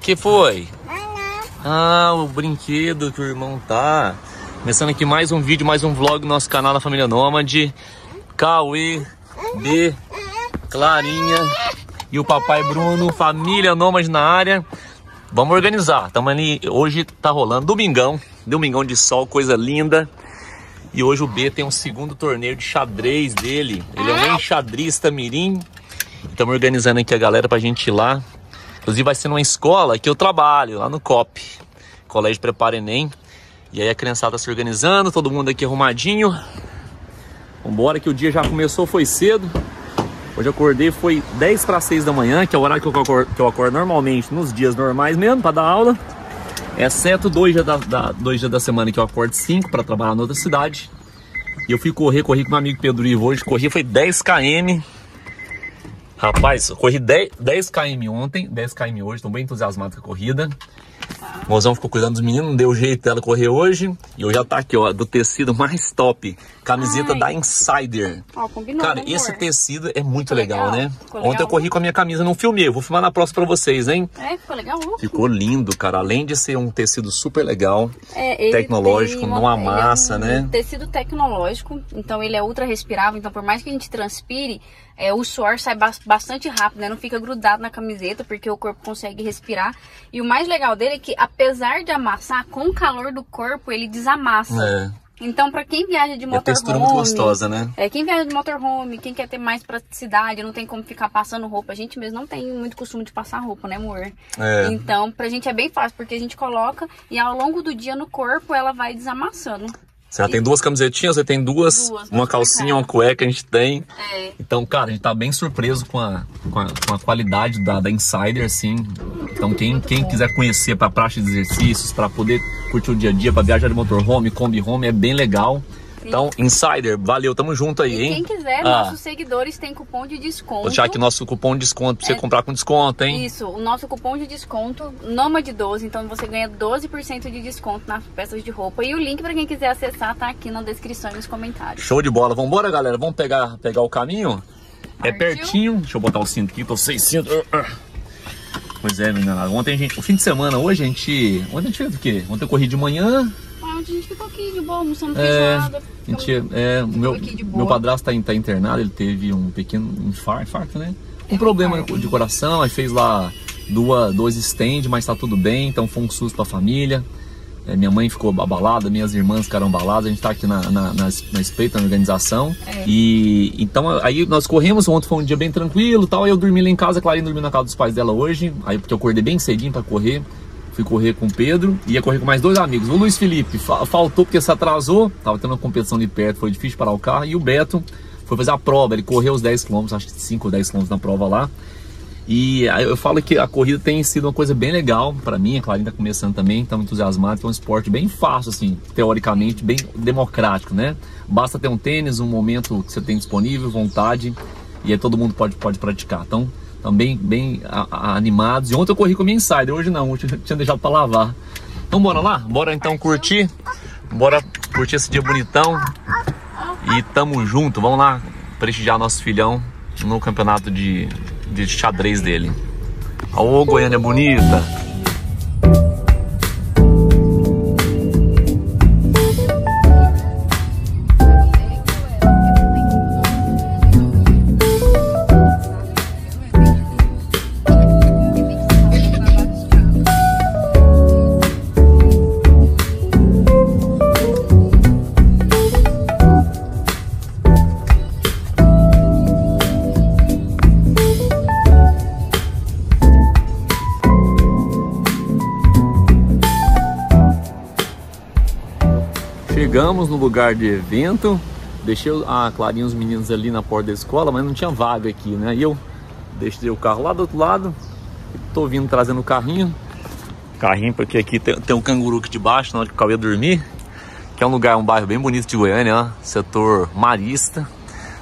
que foi? Ah, o brinquedo que o irmão tá. Começando aqui mais um vídeo, mais um vlog do nosso canal da Família Nômade. Cauê, B, Clarinha e o papai Bruno, família Nômade na área. Vamos organizar. Tamo ali, hoje tá rolando domingão, domingão de sol, coisa linda. E hoje o B tem um segundo torneio de xadrez dele. Ele é um enxadrista mirim. Estamos organizando aqui a galera pra gente ir lá. Inclusive vai ser numa escola que eu trabalho, lá no COP. Colégio Prepara Enem. E aí a criançada se organizando, todo mundo aqui arrumadinho. Vambora que o dia já começou, foi cedo. Hoje eu acordei, foi 10 para 6 da manhã, que é o horário que eu, acordo, que eu acordo normalmente nos dias normais mesmo, para dar aula. Exceto dois dias da, da, dois dias da semana que eu acordo 5 para trabalhar na outra cidade. E eu fui correr, corri com meu amigo Pedro Ivo hoje, corri foi 10 km. Rapaz, corri 10, 10 km ontem, 10 km hoje, estou bem entusiasmado com a corrida. O mozão ficou cuidando dos meninos, não deu jeito dela correr hoje. E hoje já tá aqui, ó, do tecido mais top. Camiseta Ai. da Insider. Ó, combinou, Cara, né, esse tecido é muito legal, legal, né? Ficou Ontem legal. eu corri com a minha camisa, não filmei. vou filmar na próxima pra vocês, hein? É, ficou legal. Ficou lindo, cara. Além de ser um tecido super legal, é, tecnológico, uma, não amassa, é um né? Tecido tecnológico, então ele é ultra respirável. Então, por mais que a gente transpire, é, o suor sai bastante rápido, né? Não fica grudado na camiseta, porque o corpo consegue respirar. E o mais legal dele é que, apesar de amassar, com o calor do corpo, ele desamassa. É. Então, para quem viaja de motorhome... É textura muito gostosa, né? É, quem viaja de motorhome, quem quer ter mais praticidade, não tem como ficar passando roupa. A gente mesmo não tem muito costume de passar roupa, né, amor? É. Então, pra gente é bem fácil, porque a gente coloca e ao longo do dia no corpo ela vai desamassando. Você já tem duas camisetinhas, você tem duas, duas uma calcinha, uma cueca, a gente tem. É. Então, cara, a gente tá bem surpreso com a, com a, com a qualidade da, da Insider, assim. Então, quem, quem quiser conhecer para prática de exercícios, para poder curtir o dia a dia, para viajar de motorhome, combi home, é bem legal. Então, Insider, valeu, tamo junto aí, e hein? Quem quiser, ah. nossos seguidores têm cupom de desconto. Vou deixar aqui nosso cupom de desconto pra você é, comprar com desconto, hein? Isso, o nosso cupom de desconto, de 12, então você ganha 12% de desconto nas peças de roupa. E o link pra quem quiser acessar tá aqui na descrição e nos comentários. Show de bola, vambora, galera, vamos pegar, pegar o caminho? É Partiu? É pertinho, deixa eu botar o cinto aqui pra vocês cinto. Pois é, menina, ontem a gente, o fim de semana hoje a gente, ontem a gente fez o quê? Ontem eu corri de manhã, a gente ficou aqui de boa, almoçando é, feijoada. A gente, é, o meu, meu padrasto está tá internado, ele teve um pequeno infarto, infarto né? Um é problema infarto. de coração, aí fez lá duas, dois stand, mas tá tudo bem, então foi um susto pra família. É, minha mãe ficou abalada, minhas irmãs ficaram abaladas, a gente tá aqui na, na, na, na espreita, na organização. É. E então aí nós corremos, ontem foi um dia bem tranquilo tal. Aí eu dormi lá em casa, a Clarinha dormiu na casa dos pais dela hoje, aí porque eu acordei bem cedinho para correr. Fui correr com o Pedro, ia correr com mais dois amigos. O Luiz Felipe faltou porque se atrasou, tava tendo uma competição de perto, foi difícil parar o carro. E o Beto foi fazer a prova, ele correu os 10 km, acho que 5 ou 10 km na prova lá. E eu falo que a corrida tem sido uma coisa bem legal para mim, a Clarinha tá começando também, estamos entusiasmados, é um esporte bem fácil, assim, teoricamente, bem democrático, né? Basta ter um tênis, um momento que você tem disponível, vontade, e aí todo mundo pode, pode praticar. Então, também bem a, a, animados. E ontem eu corri com a minha Insider, hoje não, hoje tinha deixado para lavar. Então bora lá? Bora então curtir? Bora curtir esse dia bonitão. E tamo junto, vamos lá prestigiar nosso filhão no campeonato de, de xadrez dele. Ô Goiânia bonita! Chegamos no lugar de evento, deixei a Clarinha os meninos ali na porta da escola, mas não tinha vaga aqui, né? E eu deixei o carro lá do outro lado, tô vindo trazendo o carrinho. Carrinho porque aqui tem, tem um canguru aqui debaixo, na hora que o ia dormir. Que é um lugar, um bairro bem bonito de Goiânia, ó, setor marista.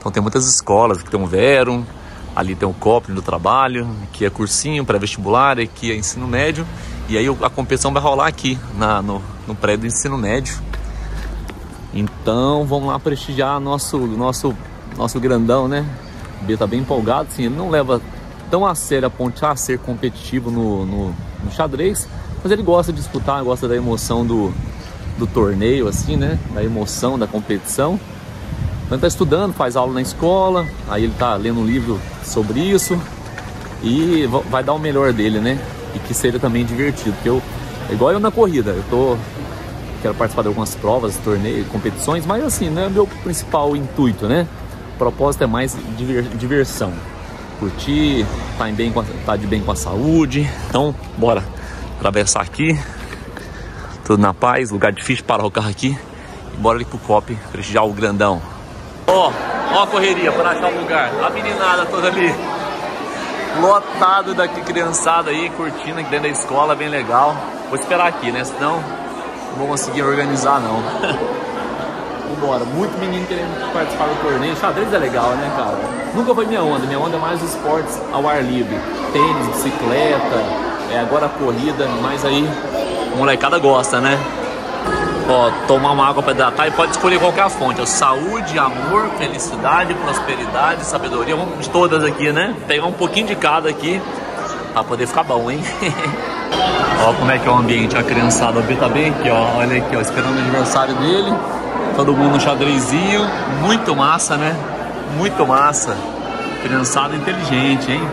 Então tem muitas escolas, aqui tem um Vero, ali tem o COP do trabalho, aqui é cursinho pré-vestibular, aqui é ensino médio. E aí a competição vai rolar aqui, na, no, no prédio do ensino médio. Então vamos lá prestigiar nosso, nosso, nosso grandão, né? O B tá bem empolgado, sim, ele não leva tão a sério a ponto de ser competitivo no, no, no, xadrez, mas ele gosta de disputar, gosta da emoção do, do torneio, assim, né? Da emoção da competição. Então ele tá estudando, faz aula na escola, aí ele tá lendo um livro sobre isso e vai dar o melhor dele, né? E que seja também divertido, porque eu, igual eu na corrida, eu tô quero participar de algumas provas, torneios, competições, mas assim, não é o meu principal intuito, né? O propósito é mais diversão. Curtir, tá, bem com a, tá de bem com a saúde. Então, bora atravessar aqui. Tudo na paz, lugar difícil, parar o carro aqui. E bora ali pro COP, prestigiar o grandão. Ó, ó a correria para achar um lugar. A meninada toda ali. Lotado daqui, criançada aí, curtindo aqui dentro da escola, bem legal. Vou esperar aqui, né? Senão não vou conseguir organizar não. Vambora, muito menino querendo participar do torneio. Xadrez é legal, né, cara? Nunca foi minha onda, minha onda é mais esportes ao ar livre. Tênis, bicicleta, é, agora corrida, mas aí a molecada gosta, né? Ó, tomar uma água para hidratar e pode escolher qualquer fonte. Ó, saúde, amor, felicidade, prosperidade, sabedoria. Vamos de todas aqui, né? Pegar um pouquinho de cada aqui para poder ficar bom, hein? ó, como é que é o ambiente, a criançada. B tá bem aqui, ó. Olha aqui, ó, esperando o aniversário dele. Todo mundo no xadrezinho. Muito massa, né? Muito massa. Criançada inteligente, hein?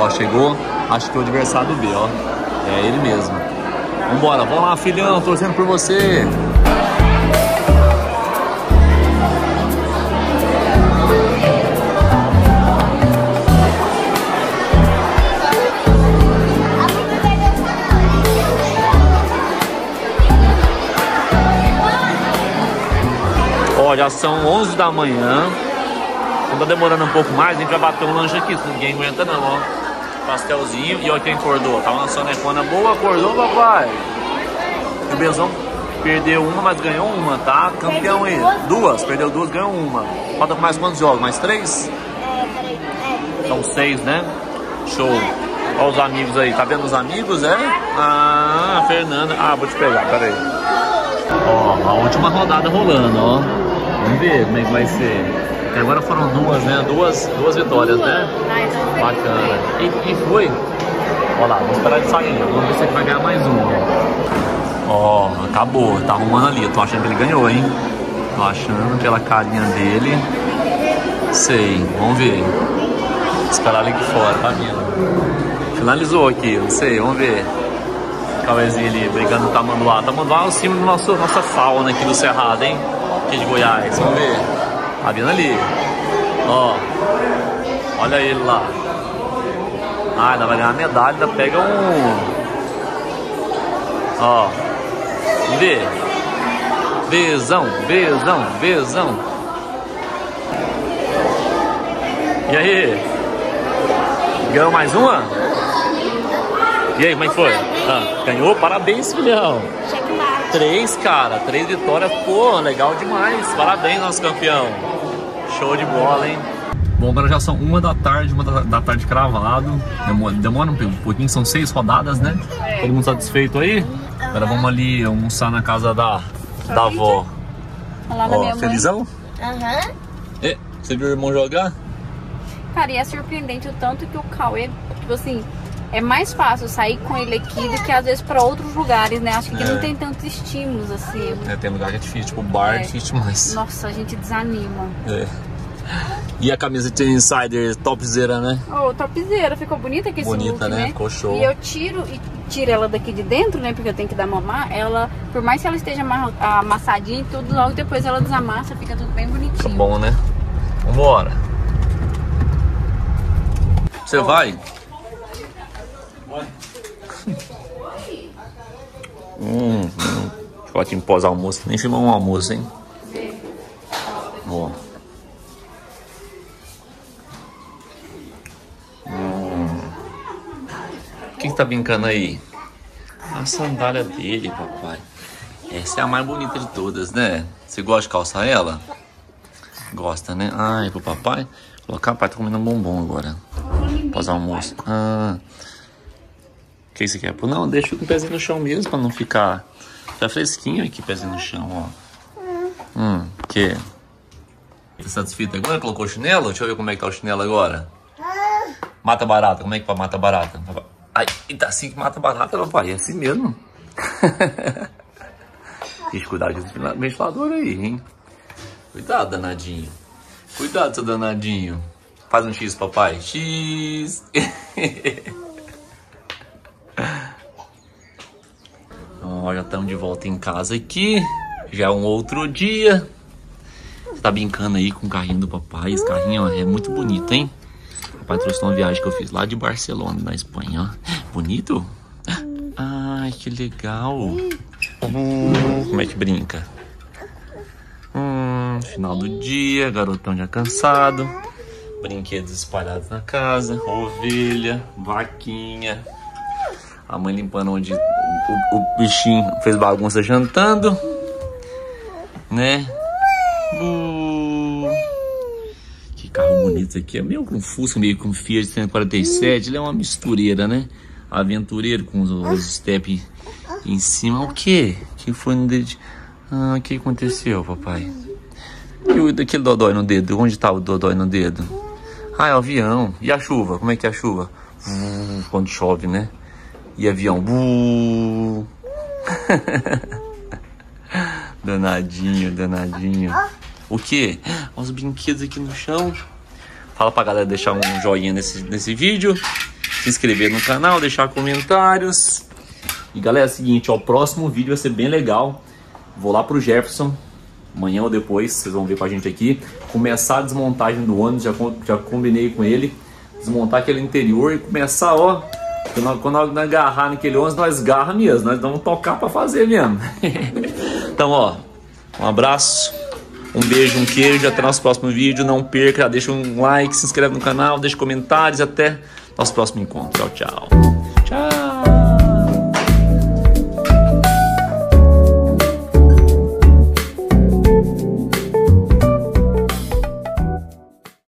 Ó, chegou. Acho que é o adversário do B, ó. É ele mesmo. Vambora, vamos lá, filhão, torcendo por você. Ó, já são 11 da manhã. Quando tá demorando um pouco mais, a gente vai bater um lanche aqui, ninguém aguenta não, ó pastelzinho. E olha quem acordou. Tava na sonecona boa, acordou, papai. O Bezão perdeu uma, mas ganhou uma, tá? Campeão aí. Duas, perdeu duas, ganhou uma. Falta mais quantos jogos? Mais três? É, São seis, né? Show. Olha os amigos aí. Tá vendo os amigos, é? Ah, Fernanda. Ah, vou te pegar, peraí. Ó, a última rodada rolando, ó. Vamos ver como é que vai ser. Até agora foram duas, né? Duas, duas vitórias, né? Bacana. E, e foi. Olha lá, vamos esperar ele sair. Vamos ver se ele vai ganhar mais um. Ó, oh, acabou. Tá arrumando ali. tô achando que ele ganhou, hein? Tô achando pela carinha dele. Sei, vamos ver. Esperar ele aqui fora, tá vindo. Finalizou aqui, não sei, vamos ver. Cauêzinho ali brigando com o Tamanduá. Tamanduá é o símbolo da nossa fauna aqui do Cerrado, hein? Aqui de Goiás, vamos ver. Tá vindo ali. Ó. Olha ele lá. Ah, ainda vai ganhar medalha, ainda pega um. Ó. Vê. Vezão, vezão, vezão. E aí? Ganhou mais uma? E aí, como é que foi? Ah, ganhou? Parabéns, filhão. Três, cara. Três vitórias. Pô, legal demais. Parabéns, nosso campeão. Show de bola, hein? Bom, agora já são uma da tarde, uma da, da tarde cravado. Demora, demora, um pouquinho, são seis rodadas, né? Todo mundo satisfeito aí? Agora vamos ali almoçar na casa da, da avó. Ó, minha felizão? Aham. Uhum. você viu o irmão jogar? Cara, e é surpreendente o tanto que o Cauê, tipo assim, é mais fácil sair com ele aqui do que às vezes para outros lugares, né? Acho que é. não tem tantos estímulos assim. É, tem lugar que é difícil, tipo bar é, difícil demais. Nossa, a gente desanima. É. E a camisa de insider topzera, né? Oh, topzera, ficou bonita que esse Bonita, look, né? Ficou show. E eu tiro e tiro ela daqui de dentro, né? Porque eu tenho que dar mamar. Ela, por mais que ela esteja amassadinha e tudo, logo depois ela desamassa, fica tudo bem bonitinho. Fica bom, né? Vambora. Você oh. vai? Hum, hum. Chocolate pós-almoço. Nem filmou um almoço, hein? Ó. Hum. O que, tá brincando aí? A sandália dele, papai. Essa é a mais bonita de todas, né? Você gosta de calçar ela? Gosta, né? Ai, pro papai. Colocar, pai tá comendo um bombom agora. Pós-almoço. Ah que você quer? Não, deixa com o pezinho no chão mesmo, pra não ficar... Tá fresquinho aqui, pezinho no chão, ó. Hum, que? Tá satisfeito agora? Colocou o chinelo? Deixa eu ver como é que tá o chinelo agora. Mata barata, como é que mata barata? Ai, tá assim que mata barata, papai, é assim mesmo. Tem que cuidar desse ventilador aí, hein? Cuidado, danadinho. Cuidado, seu danadinho. Faz um X, papai. X. Ó, já estamos de volta em casa aqui. Já é um outro dia. Você tá brincando aí com o carrinho do papai. Esse carrinho ó, é muito bonito, hein? O papai trouxe uma viagem que eu fiz lá de Barcelona, na Espanha. Ó. Bonito? Ai, que legal. Hum, como é que brinca? Hum, final do dia, garotão já cansado. Brinquedos espalhados na casa. Ovelha, vaquinha. A mãe limpando onde o, o, bichinho fez bagunça jantando. Né? Que carro bonito aqui. É meio com Fusca, meio com Fiat 147. Ele é uma mistureira, né? Aventureiro com os, os step em cima. O que? que foi no dedo? Ah, o que aconteceu, papai? E o, aquele dodói no dedo? Onde tá o dodói no dedo? Ah, é o avião. E a chuva? Como é que é a chuva? Quando chove, né? E avião. Uh. danadinho, danadinho. O que? Os brinquedos aqui no chão. Fala pra galera deixar um joinha nesse, nesse vídeo. Se inscrever no canal, deixar comentários. E galera, é o seguinte, ó, o próximo vídeo vai ser bem legal. Vou lá pro Jefferson, amanhã ou depois, vocês vão ver com a gente aqui. Começar a desmontagem do ônibus, já, já combinei com ele. Desmontar aquele interior e começar, ó, quando, quando nós agarrar naquele ônibus, nós garra mesmo, nós vamos tocar para fazer mesmo. então, ó, um abraço, um beijo, um queijo, até nosso próximo vídeo. Não perca, deixa um like, se inscreve no canal, deixa comentários, até nosso próximo encontro. Tchau, tchau.